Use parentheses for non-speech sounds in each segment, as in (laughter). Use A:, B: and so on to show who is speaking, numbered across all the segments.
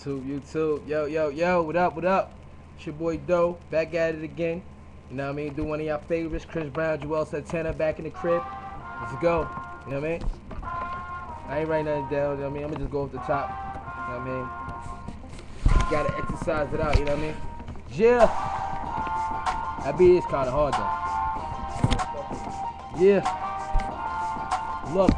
A: YouTube, YouTube. Yo, yo, yo, what up, what up? It's your boy Doe, back at it again. You know what I mean? Do one of y'all favorites, Chris Brown, Juelz Santana back in the crib. Let's go. You know what I mean? I ain't writing nothing down, you know what I mean? I'm gonna just go off the top. You know what I mean? You gotta exercise it out, you know what I mean? Yeah. That beat is kinda hard though. Yeah. Look.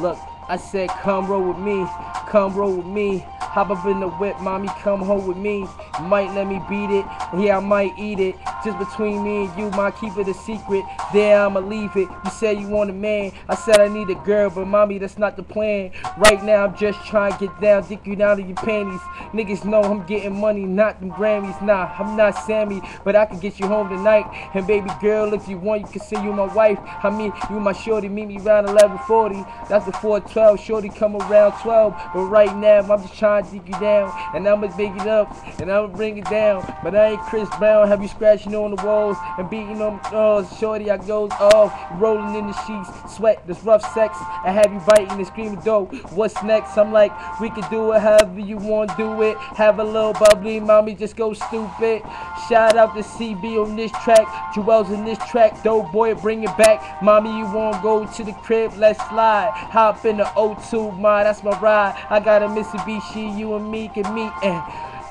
A: Look, I said come roll with me, come roll with me. Hop up in the whip, mommy, come home with me. Might let me beat it, yeah, I might eat it. Just between me and you, might keep it a secret. There, I'ma leave it. You said you want a man, I said I need a girl, but mommy, that's not the plan. Right now, I'm just trying to get down, dick you down to your panties. Niggas know I'm getting money, not them Grammys. Nah, I'm not Sammy, but I can get you home tonight. And baby girl, if you want, you can say you my wife. I mean, you my shorty, meet me around 1140. That's before 12, shorty come around 12. But right now, I'm just trying to dig you down, and I'ma big it up, and I'ma bring it down. But I ain't Chris Brown, have you scratching on the walls and beating on walls. Shorty, I goes off, rolling in the sheets, sweat, this rough sex. I have you biting and screaming dope. What's next? I'm like, we can do it however you want, do it. Have a little bubbly, mommy, just go stupid. Shout out to CB on this track, Juelz in this track, Doughboy, bring it back. Mommy, you wanna go to the crib? Let's slide. Hop in the O2, ma, that's my ride. I got a Mitsubishi, you and me can meet and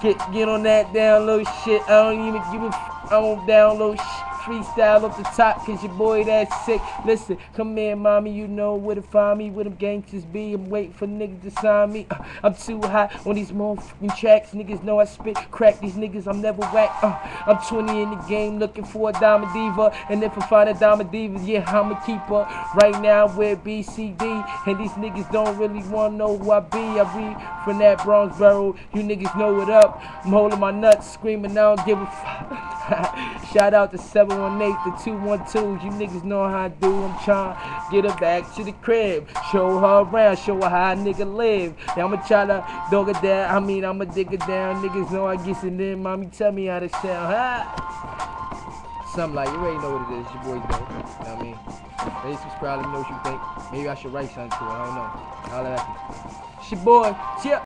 A: get get on that down low shit. I don't even give a f- I'm Freestyle up the top, cause your boy that sick. Listen, come here, mommy, you know where to find me, where them gangsters be. I'm waiting for niggas to sign me. Uh, I'm too hot on these motherfucking tracks. Niggas know I spit crack these niggas, I'm never whack. Uh, I'm 20 in the game looking for a diamond diva. And if I find a diamond diva, yeah, I'ma keep her. Right now, we're BCD. And these niggas don't really wanna know who I be. I read from that Bronx borough. You niggas know what up. I'm holding my nuts, screaming, I don't give a fuck. (laughs) Shout out to 718, the 212. You niggas know how I do. I'm trying get her back to the crib. Show her around, show her how a nigga live. Now I'ma try to dog her down. I mean, I'ma dig her down. Niggas know I get it in. Mommy, tell me how to sound. Ha! Something like, you already know what it is. Your boy Doe. You know what I mean? Maybe subscribe, let me know what you think. Maybe I should write something to it. I don't know. Holla at me. It's your boy. Chip.